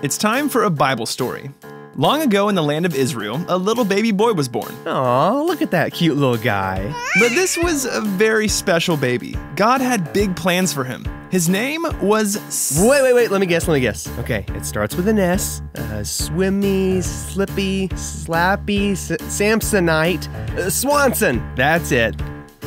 It's time for a Bible story. Long ago in the land of Israel, a little baby boy was born. Aw, look at that cute little guy. But this was a very special baby. God had big plans for him. His name was. S- Wait, wait, wait, let me guess, let me guess. Okay, it starts with an S. Uh, swimmy, slippy, slappy, S- Samsonite, uh, Swanson. That's it.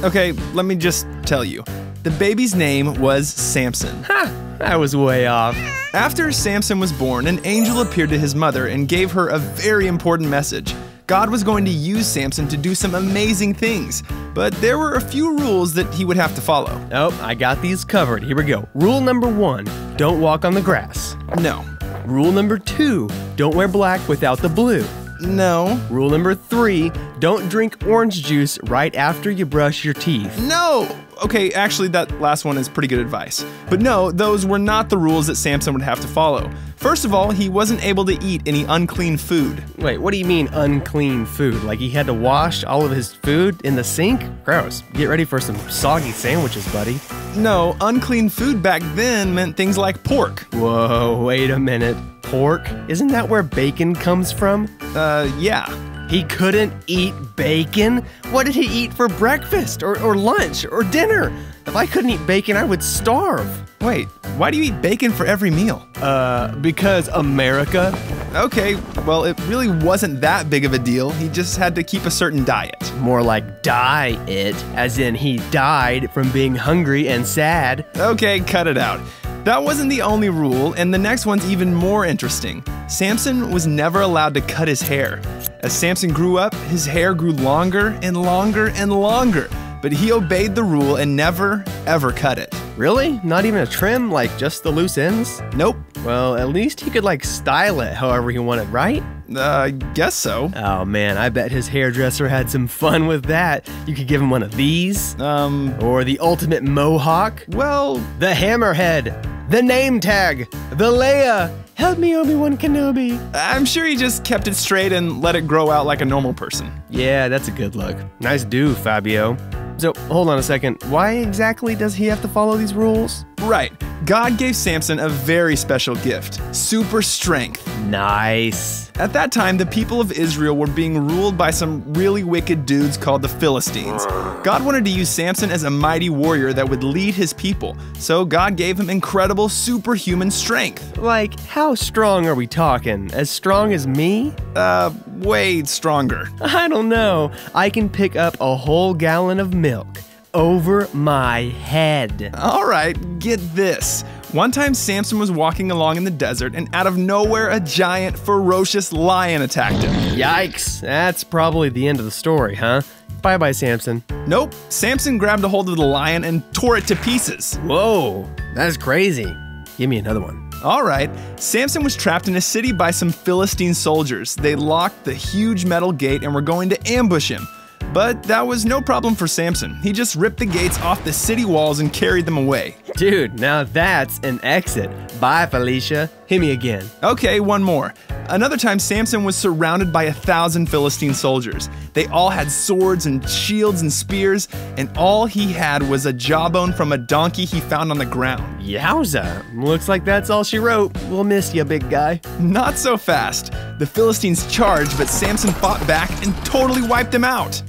Okay, let me just tell you. The baby's name was Samson. Ha! I was way off. After Samson was born, an angel appeared to his mother and gave her a very important message. God was going to use Samson to do some amazing things, but there were a few rules that he would have to follow. Oh, I got these covered. Here we go. Rule number one don't walk on the grass. No. Rule number two don't wear black without the blue. No. Rule number three don't drink orange juice right after you brush your teeth. No! Okay, actually, that last one is pretty good advice. But no, those were not the rules that Samson would have to follow. First of all, he wasn't able to eat any unclean food. Wait, what do you mean unclean food? Like he had to wash all of his food in the sink? Gross. Get ready for some soggy sandwiches, buddy. No, unclean food back then meant things like pork. Whoa, wait a minute. Pork? Isn't that where bacon comes from? Uh, yeah. He couldn't eat bacon? What did he eat for breakfast or, or lunch or dinner? If I couldn't eat bacon, I would starve. Wait, why do you eat bacon for every meal? Uh, because America? Okay, well, it really wasn't that big of a deal. He just had to keep a certain diet. More like die it, as in he died from being hungry and sad. Okay, cut it out. That wasn't the only rule, and the next one's even more interesting. Samson was never allowed to cut his hair. As Samson grew up, his hair grew longer and longer and longer, but he obeyed the rule and never, ever cut it. Really? Not even a trim, like just the loose ends? Nope, Well, at least he could like style it however he wanted, right? uh, I guess so. Oh man, I bet his hairdresser had some fun with that. You could give him one of these, Um, or the ultimate mohawk, well, the hammerhead, the name tag, the Leia. Help me, Obi Wan Kenobi. I'm sure he just kept it straight and let it grow out like a normal person. Yeah, that's a good look. Nice do, Fabio. So, hold on a second. Why exactly does he have to follow these rules? Right, God gave Samson a very special gift super strength. Nice. At that time, the people of Israel were being ruled by some really wicked dudes called the Philistines. God wanted to use Samson as a mighty warrior that would lead his people, so God gave him incredible superhuman strength. Like, how strong are we talking? As strong as me? Uh, way stronger. I don't know. I can pick up a whole gallon of milk over my head. All right, get this. One time, Samson was walking along in the desert, and out of nowhere, a giant, ferocious lion attacked him. Yikes. That's probably the end of the story, huh? Bye bye, Samson. Nope, Samson grabbed a hold of the lion and tore it to pieces. Whoa, that's crazy. Give me another one. All right, Samson was trapped in a city by some Philistine soldiers. They locked the huge metal gate and were going to ambush him. But that was no problem for Samson. He just ripped the gates off the city walls and carried them away. Dude, now that's an exit. Bye, Felicia. Hit me again. Okay, one more. Another time, Samson was surrounded by a thousand Philistine soldiers. They all had swords and shields and spears, and all he had was a jawbone from a donkey he found on the ground. Yowza. Looks like that's all she wrote. We'll miss you, big guy. Not so fast. The Philistines charged, but Samson fought back and totally wiped them out.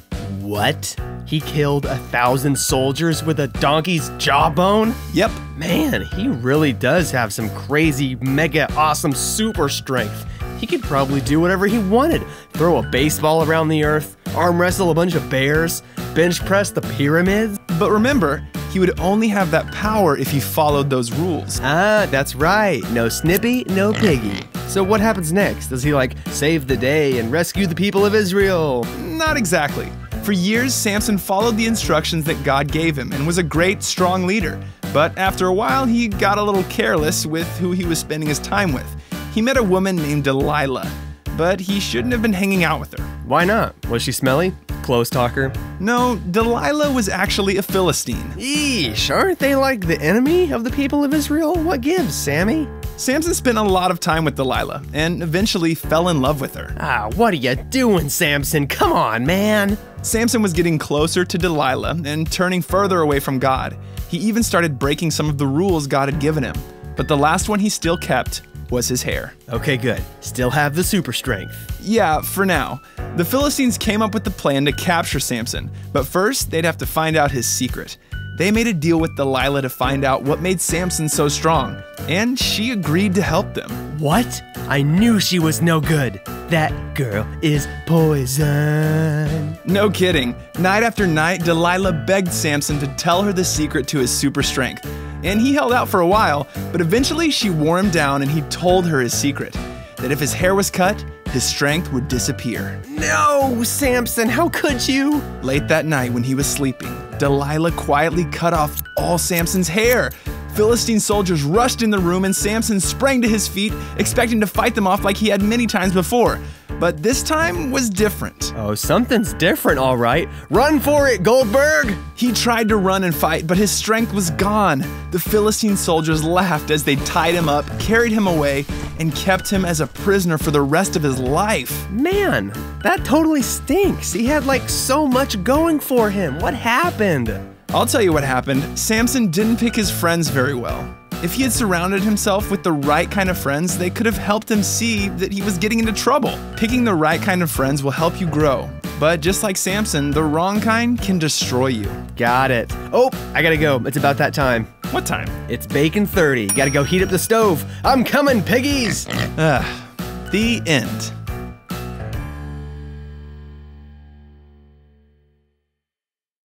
What? He killed a thousand soldiers with a donkey's jawbone? Yep, Man, he really does have some crazy, mega awesome super strength. He could probably do whatever he wanted throw a baseball around the earth, arm wrestle a bunch of bears, bench press the pyramids. but remember, he would only have that power if he followed those rules. Ah, that's right. No Snippy, no Piggy. So what happens next? Does he like save the day and rescue the people of Israel? Not exactly. For years, Samson followed the instructions that God gave him and was a great, strong leader. But after a while, he got a little careless with who he was spending his time with. He met a woman named Delilah, but he shouldn't have been hanging out with her. Why not? Was she smelly? Close talker? No, Delilah was actually a Philistine. Eesh, aren't they like the enemy of the people of Israel? What gives, Sammy? Samson spent a lot of time with Delilah and eventually fell in love with her. Ah, what are you doing, Samson? Come on, man. Samson was getting closer to Delilah and turning further away from God. He even started breaking some of the rules God had given him. But the last one he still kept was his hair. Okay, good. Still have the super strength. Yeah, for now. The Philistines came up with the plan to capture Samson, but first they'd have to find out his secret. They made a deal with Delilah to find out what made Samson so strong, and she agreed to help them. What? I knew she was no good. That girl is poison. No kidding. Night after night, Delilah begged Samson to tell her the secret to his super strength. And he held out for a while, but eventually she wore him down and he told her his secret that if his hair was cut, his strength would disappear. No, Samson, how could you? Late that night when he was sleeping, Delilah quietly cut off all Samson's hair. Philistine soldiers rushed in the room and Samson sprang to his feet, expecting to fight them off like he had many times before. But this time was different. Oh, something's different, all right. Run for it, Goldberg! He tried to run and fight, but his strength was gone. The Philistine soldiers laughed as they tied him up, carried him away, and kept him as a prisoner for the rest of his life. Man, that totally stinks. He had like so much going for him. What happened? I'll tell you what happened. Samson didn't pick his friends very well. If he had surrounded himself with the right kind of friends, they could have helped him see that he was getting into trouble. Picking the right kind of friends will help you grow. But just like Samson, the wrong kind can destroy you. Got it. Oh, I gotta go. It's about that time. What time? It's bacon 30. Gotta go heat up the stove. I'm coming, piggies! Ah, the end.